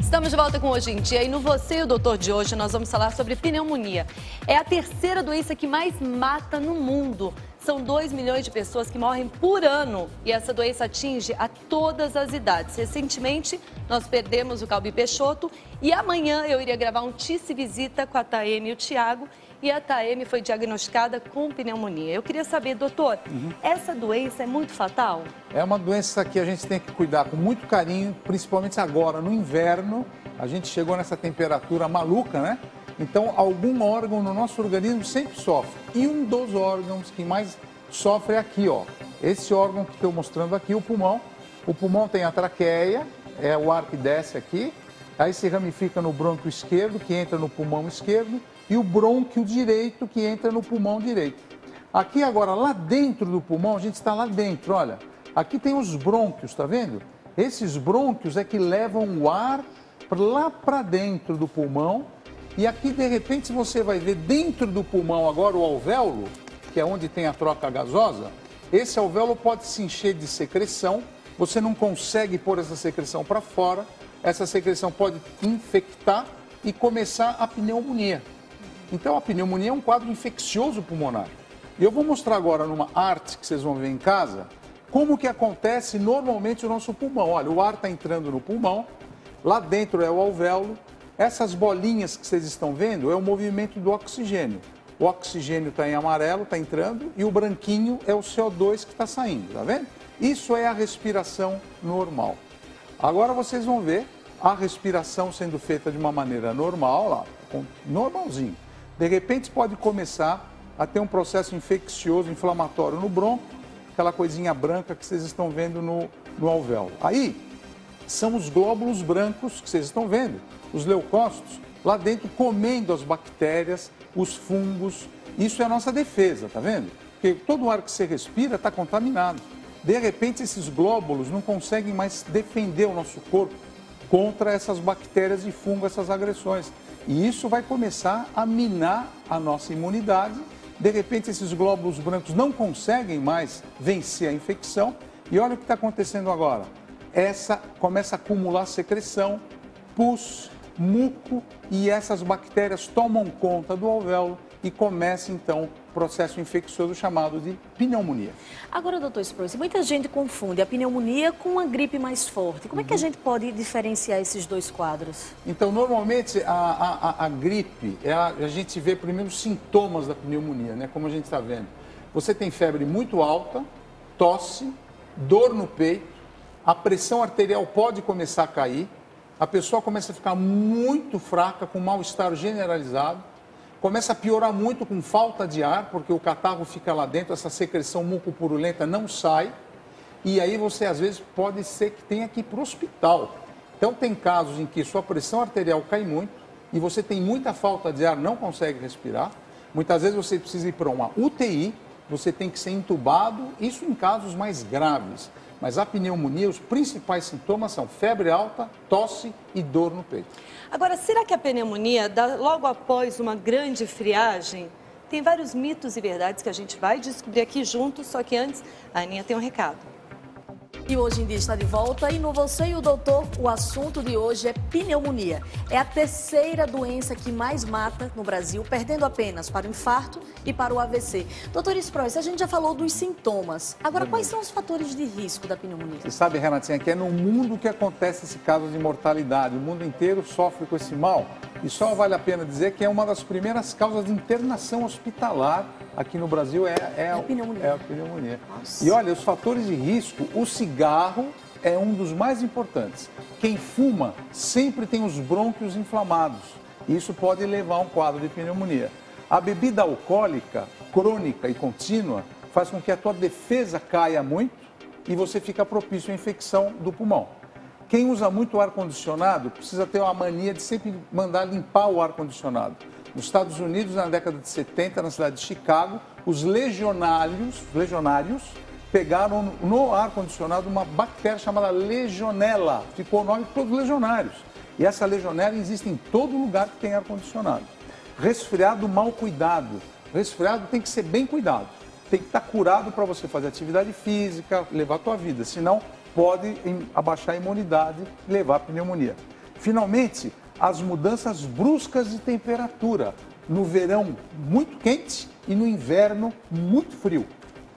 Estamos de volta com Hoje em Dia e no Você e o Doutor de hoje nós vamos falar sobre pneumonia. É a terceira doença que mais mata no mundo. São 2 milhões de pessoas que morrem por ano e essa doença atinge a todas as idades. Recentemente, nós perdemos o Calbi Peixoto e amanhã eu iria gravar um Tice Visita com a Taeme e o Tiago e a Taeme foi diagnosticada com pneumonia. Eu queria saber, doutor, uhum. essa doença é muito fatal? É uma doença que a gente tem que cuidar com muito carinho, principalmente agora, no inverno. A gente chegou nessa temperatura maluca, né? Então, algum órgão no nosso organismo sempre sofre. E um dos órgãos que mais sofre é aqui, ó. Esse órgão que estou mostrando aqui, o pulmão. O pulmão tem a traqueia, é o ar que desce aqui. Aí se ramifica no brônquio esquerdo, que entra no pulmão esquerdo e o brônquio direito que entra no pulmão direito. Aqui agora, lá dentro do pulmão, a gente está lá dentro, olha. Aqui tem os brônquios, tá vendo? Esses brônquios é que levam o ar lá para dentro do pulmão. E aqui, de repente, você vai ver dentro do pulmão agora o alvéolo, que é onde tem a troca gasosa. Esse alvéolo pode se encher de secreção, você não consegue pôr essa secreção para fora, essa secreção pode infectar e começar a pneumonia. Então, a pneumonia é um quadro infeccioso pulmonar. E eu vou mostrar agora numa arte que vocês vão ver em casa, como que acontece normalmente o nosso pulmão. Olha, o ar está entrando no pulmão, lá dentro é o alvéolo, essas bolinhas que vocês estão vendo é o movimento do oxigênio. O oxigênio está em amarelo, está entrando, e o branquinho é o CO2 que está saindo, tá vendo? Isso é a respiração normal. Agora vocês vão ver a respiração sendo feita de uma maneira normal, lá, normalzinho. De repente pode começar a ter um processo infeccioso, inflamatório no bronco, aquela coisinha branca que vocês estão vendo no, no alvéolo. Aí são os glóbulos brancos que vocês estão vendo, os leucócitos, lá dentro comendo as bactérias, os fungos. Isso é a nossa defesa, tá vendo? Porque todo o ar que você respira está contaminado. De repente, esses glóbulos não conseguem mais defender o nosso corpo contra essas bactérias e fungos, essas agressões. E isso vai começar a minar a nossa imunidade. De repente, esses glóbulos brancos não conseguem mais vencer a infecção. E olha o que está acontecendo agora. Essa começa a acumular secreção, pus, muco e essas bactérias tomam conta do alvéolo e começa então processo infeccioso chamado de pneumonia. Agora, doutor Sprouse, muita gente confunde a pneumonia com a gripe mais forte. Como é que a uhum. gente pode diferenciar esses dois quadros? Então, normalmente a, a, a gripe, é a, a gente vê primeiro os sintomas da pneumonia, né? Como a gente está vendo. Você tem febre muito alta, tosse, dor no peito, a pressão arterial pode começar a cair, a pessoa começa a ficar muito fraca, com mal-estar generalizado começa a piorar muito com falta de ar, porque o catarro fica lá dentro, essa secreção mucopurulenta não sai, e aí você às vezes pode ser que tenha que ir para o hospital. Então tem casos em que sua pressão arterial cai muito e você tem muita falta de ar, não consegue respirar. Muitas vezes você precisa ir para uma UTI, você tem que ser entubado, isso em casos mais graves. Mas a pneumonia, os principais sintomas são febre alta, tosse e dor no peito. Agora, será que a pneumonia dá logo após uma grande friagem? Tem vários mitos e verdades que a gente vai descobrir aqui juntos, só que antes a Aninha tem um recado. E hoje em dia está de volta e no Você e o Doutor, o assunto de hoje é pneumonia. É a terceira doença que mais mata no Brasil, perdendo apenas para o infarto e para o AVC. Doutor Sprois, a gente já falou dos sintomas. Agora, quais são os fatores de risco da pneumonia? Você sabe, Renatinha, que é no mundo que acontece esse caso de mortalidade. O mundo inteiro sofre com esse mal. E só vale a pena dizer que é uma das primeiras causas de internação hospitalar aqui no Brasil é, é, é a pneumonia. É a pneumonia. E olha, os fatores de risco, o cigarro é um dos mais importantes. Quem fuma sempre tem os brônquios inflamados. Isso pode levar a um quadro de pneumonia. A bebida alcoólica, crônica e contínua, faz com que a tua defesa caia muito e você fica propício à infecção do pulmão. Quem usa muito ar-condicionado precisa ter uma mania de sempre mandar limpar o ar-condicionado. Nos Estados Unidos, na década de 70, na cidade de Chicago, os legionários, legionários pegaram no ar-condicionado uma bactéria chamada legionela. Ficou o nome todos os legionários. E essa legionela existe em todo lugar que tem ar-condicionado. Resfriado mal cuidado. Resfriado tem que ser bem cuidado. Tem que estar curado para você fazer atividade física, levar a tua vida. Senão, pode abaixar a imunidade e levar a pneumonia. Finalmente, as mudanças bruscas de temperatura. No verão, muito quente e no inverno, muito frio.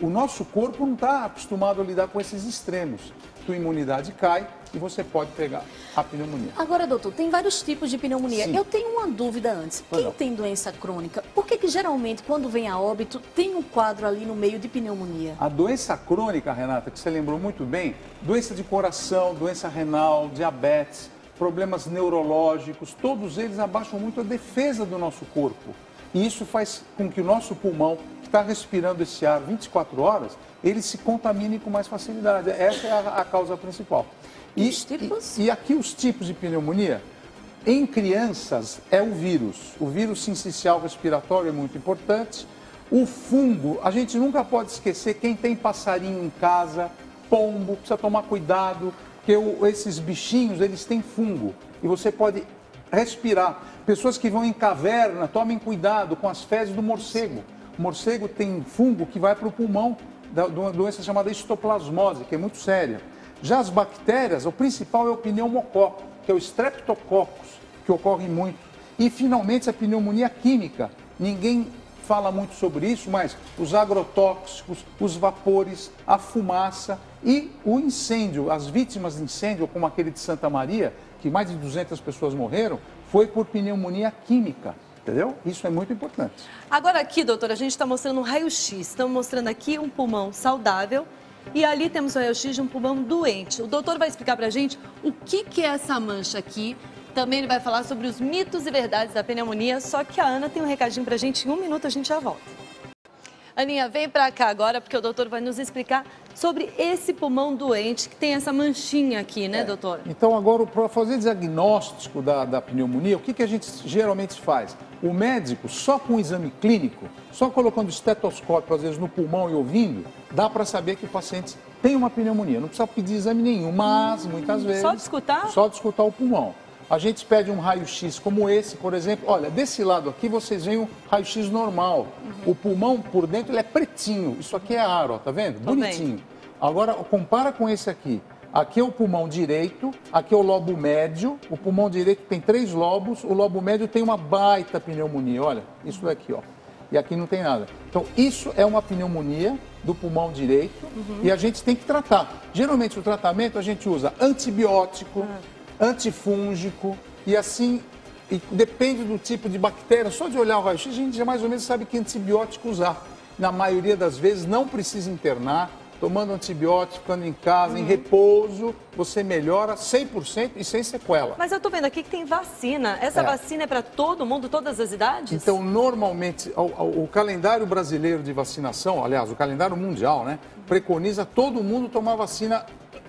O nosso corpo não está acostumado a lidar com esses extremos. Tua imunidade cai e você pode pegar a pneumonia. Agora, doutor, tem vários tipos de pneumonia. Sim. Eu tenho uma dúvida antes. Pois Quem não. tem doença crônica, por que, que geralmente, quando vem a óbito, tem um quadro ali no meio de pneumonia? A doença crônica, Renata, que você lembrou muito bem, doença de coração, doença renal, diabetes, problemas neurológicos, todos eles abaixam muito a defesa do nosso corpo. E isso faz com que o nosso pulmão, que está respirando esse ar 24 horas, ele se contamine com mais facilidade. Essa é a, a causa principal. E? E, e aqui os tipos de pneumonia. Em crianças é o vírus. O vírus sincicial respiratório é muito importante. O fungo, a gente nunca pode esquecer quem tem passarinho em casa, pombo, precisa tomar cuidado, porque o- esses bichinhos, eles têm fungo e você pode respirar. Pessoas que vão em caverna, tomem cuidado com as fezes do morcego. O morcego tem fungo que vai para o pulmão, da, de uma doença chamada histoplasmose, que é muito séria. Já as bactérias, o principal é o pneumococo, que é o streptococcus, que ocorre muito. E, finalmente, a pneumonia química. Ninguém fala muito sobre isso, mas os agrotóxicos, os vapores, a fumaça e o incêndio. As vítimas de incêndio, como aquele de Santa Maria, que mais de 200 pessoas morreram, foi por pneumonia química. Entendeu? Isso é muito importante. Agora aqui, doutora, a gente está mostrando um raio-x. Estamos mostrando aqui um pulmão saudável e ali temos o raio-x de um pulmão doente. O doutor vai explicar para a gente o que, que é essa mancha aqui. Também ele vai falar sobre os mitos e verdades da pneumonia, só que a Ana tem um recadinho para a gente. Em um minuto a gente já volta. Aninha, vem para cá agora, porque o doutor vai nos explicar sobre esse pulmão doente que tem essa manchinha aqui, né, doutor? Então, agora, para fazer diagnóstico da, da pneumonia, o que, que a gente geralmente faz? O médico, só com o exame clínico, só colocando estetoscópio, às vezes, no pulmão e ouvindo, dá para saber que o paciente tem uma pneumonia. Não precisa pedir exame nenhum, mas, muitas vezes... Só de escutar? Só de escutar o pulmão. A gente pede um raio-x como esse, por exemplo. Olha, desse lado aqui vocês veem um raio-x normal. Uhum. O pulmão por dentro ele é pretinho. Isso aqui é ar, ó, tá vendo? Tô Bonitinho. Agora, compara com esse aqui. Aqui é o pulmão direito, aqui é o lobo médio. O pulmão direito tem três lobos, o lobo médio tem uma baita pneumonia. Olha, isso daqui, ó. E aqui não tem nada. Então, isso é uma pneumonia do pulmão direito e a gente tem que tratar. Geralmente, o tratamento a gente usa antibiótico, antifúngico e assim. E depende do tipo de bactéria. Só de olhar o raio-x, a gente já mais ou menos sabe que antibiótico usar. Na maioria das vezes, não precisa internar. Tomando antibiótico, ficando em casa, em repouso, você melhora 100% e sem sequela. Mas eu tô vendo aqui que tem vacina. Essa É. vacina é para todo mundo, todas as idades? Então, normalmente, o, o- o calendário brasileiro de vacinação, aliás, o calendário mundial, né, preconiza todo mundo tomar vacina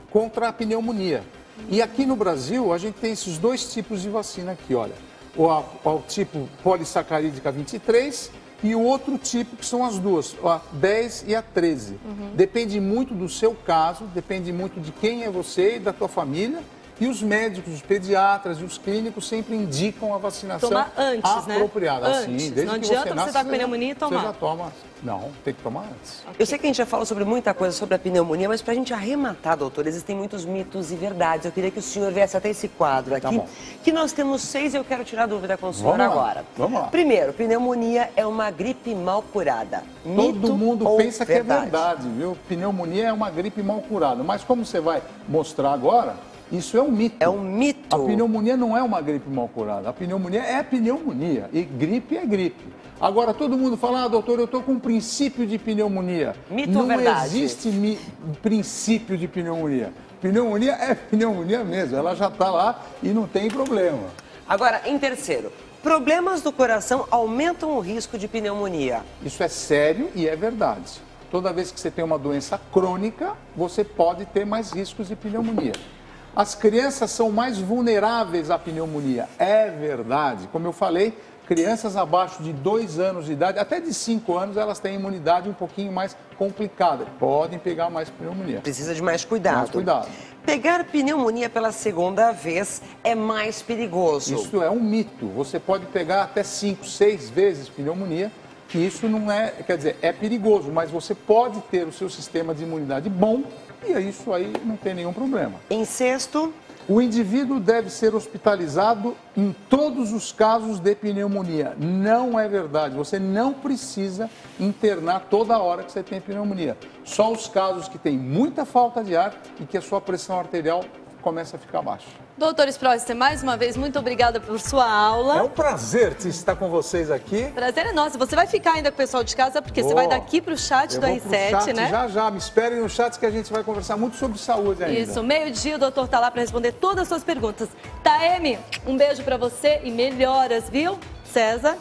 contra a pneumonia. E aqui no Brasil, a gente tem esses dois tipos de vacina aqui, olha. O, o tipo polissacarídica 23 e o outro tipo, que são as duas, a 10 e a 13. Depende muito do seu caso, depende muito de quem é você e da tua família. E os médicos, os pediatras e os clínicos sempre indicam a vacinação Tomar antes, né? apropriada. Antes. Assim, desde Não que adianta você você nasce, tá com pneumonia e tomar. Você já toma. Não, tem que tomar antes. Eu sei que a gente já fala sobre muita coisa sobre a pneumonia, mas para a gente arrematar, doutor, existem muitos mitos e verdades. Eu queria que o senhor viesse até esse quadro aqui, Tá bom. que nós temos seis e eu quero tirar dúvida com o senhor Vamos lá, agora. vamos lá. Primeiro, pneumonia é uma gripe mal curada. Mito Todo mundo ou pensa que é verdade, viu? Pneumonia é uma gripe mal curada. Mas como você vai mostrar agora, isso é um mito. É um mito. A pneumonia não é uma gripe mal curada. A pneumonia é pneumonia. E gripe é gripe. Agora, todo mundo fala, ah, doutor, eu estou com um princípio de pneumonia. Mito não ou verdade? existe mi- princípio de pneumonia. Pneumonia é pneumonia mesmo. Ela já está lá e não tem problema. Agora, em terceiro, problemas do coração aumentam o risco de pneumonia. Isso é sério e é verdade. Toda vez que você tem uma doença crônica, você pode ter mais riscos de pneumonia. As crianças são mais vulneráveis à pneumonia. É verdade. Como eu falei, crianças abaixo de 2 anos de idade, até de 5 anos, elas têm imunidade um pouquinho mais complicada. Podem pegar mais pneumonia. Precisa de mais cuidado. Mais cuidado. Pegar pneumonia pela segunda vez é mais perigoso. Isso é um mito. Você pode pegar até 5, 6 vezes pneumonia, que isso não é, quer dizer, é perigoso, mas você pode ter o seu sistema de imunidade bom e isso aí não tem nenhum problema. Em sexto, O indivíduo deve ser hospitalizado em todos os casos de pneumonia. Não é verdade. Você não precisa internar toda hora que você tem pneumonia. Só os casos que tem muita falta de ar e que a sua pressão arterial começa a ficar baixa. Doutor Sproster, mais uma vez, muito obrigada por sua aula. É um prazer estar com vocês aqui. Prazer é nosso. Você vai ficar ainda com o pessoal de casa, porque você vai daqui para o chat Eu do vou R7, pro chat, né? Já, já. Me esperem no chat que a gente vai conversar muito sobre saúde ainda. Isso, meio-dia o doutor tá lá para responder todas as suas perguntas. Taeme, um beijo para você e melhoras, viu? César.